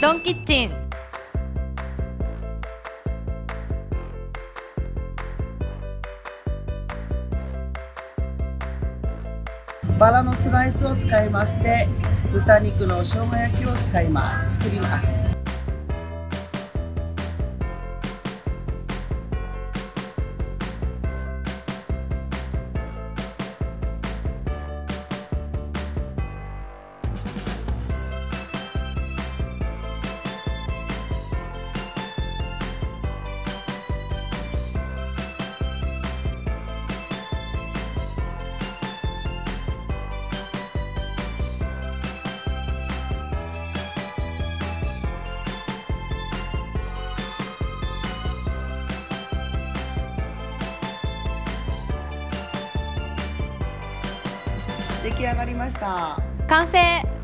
ドンキッチン。バラのスライスを使いまして豚肉の生姜焼きを使います。作ります。出来上がりました。完成。